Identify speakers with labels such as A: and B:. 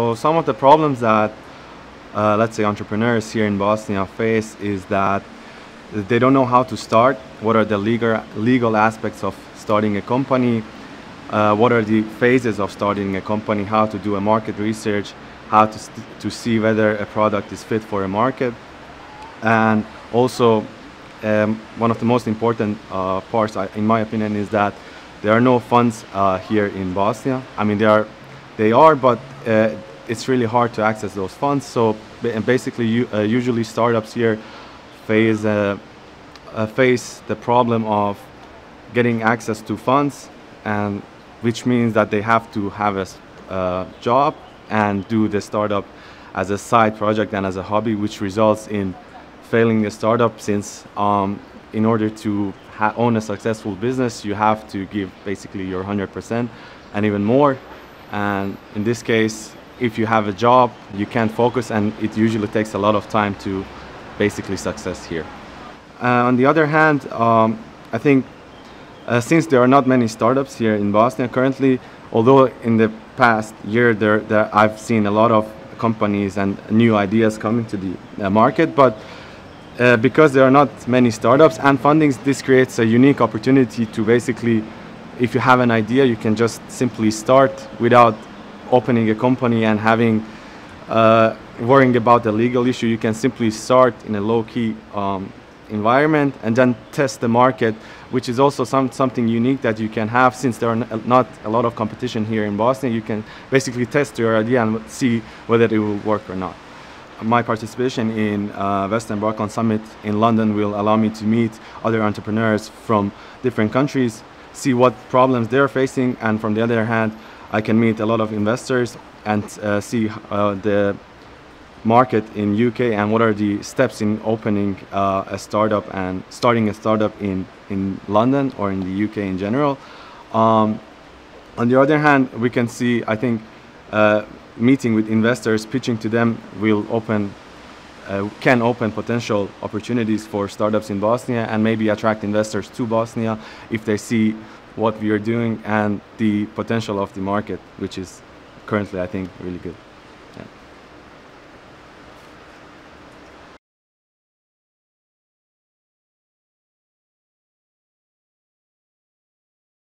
A: So some of the problems that, uh, let's say, entrepreneurs here in Bosnia face is that they don't know how to start. What are the legal legal aspects of starting a company? Uh, what are the phases of starting a company? How to do a market research? How to to see whether a product is fit for a market? And also, um, one of the most important uh, parts, in my opinion, is that there are no funds uh, here in Bosnia. I mean, there are, they are, but uh, it's really hard to access those funds. So and basically, you, uh, usually startups here face uh, uh, face the problem of getting access to funds, and which means that they have to have a uh, job and do the startup as a side project and as a hobby, which results in failing the startup since um, in order to own a successful business, you have to give basically your 100% and even more. And in this case, if you have a job, you can't focus and it usually takes a lot of time to basically success here. Uh, on the other hand, um, I think uh, since there are not many startups here in Bosnia currently, although in the past year there, there I've seen a lot of companies and new ideas coming to the uh, market, but uh, because there are not many startups and fundings, this creates a unique opportunity to basically, if you have an idea, you can just simply start without opening a company and having uh, worrying about the legal issue. You can simply start in a low-key um, environment and then test the market, which is also some, something unique that you can have since there are not a lot of competition here in Bosnia. You can basically test your idea and see whether it will work or not my participation in uh, Western Balkan Summit in London will allow me to meet other entrepreneurs from different countries, see what problems they're facing, and from the other hand, I can meet a lot of investors and uh, see uh, the market in UK and what are the steps in opening uh, a startup and starting a startup in, in London or in the UK in general. Um, on the other hand, we can see, I think, uh, meeting with investors, pitching to them will open, uh, can open potential opportunities for startups in Bosnia and maybe attract investors to Bosnia if they see what we are doing and the potential of the market, which is currently, I think, really good.